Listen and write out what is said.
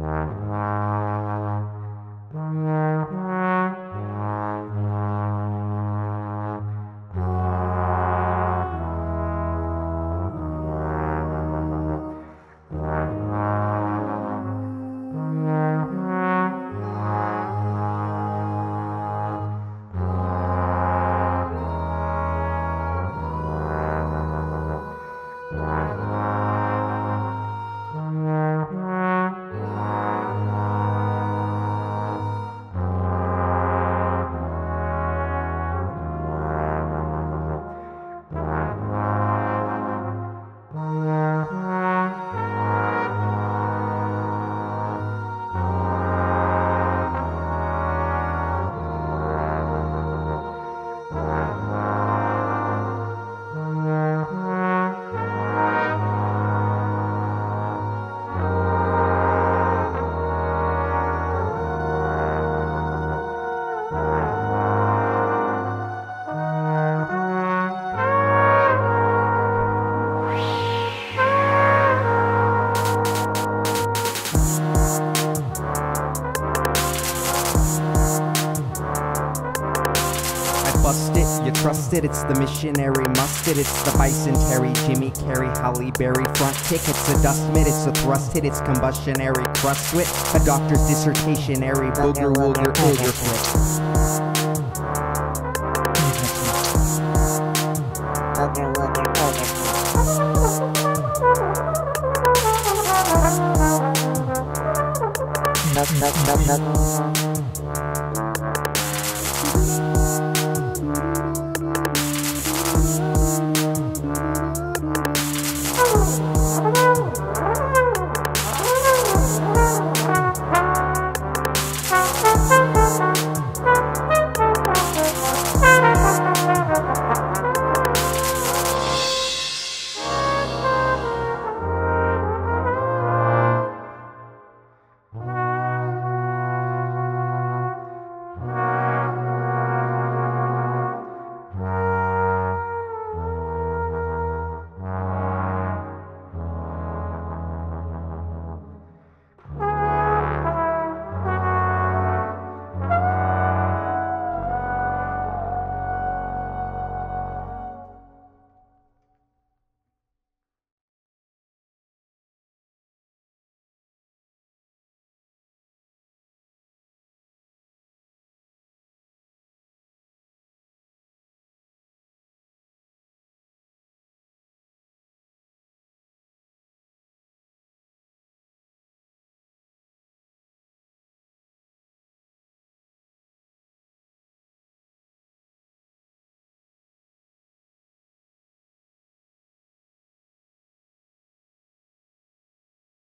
I bust it, you trust it, it's the missionary must it, it's the bison Terry, Jimmy Carey, Holly Berry front kick, it's a dust mitt, it's a thrust hit, it's combustionary crust wit, a doctor's dissertationary booger wooger ooger flick. Booger wooger booger. Book book book book.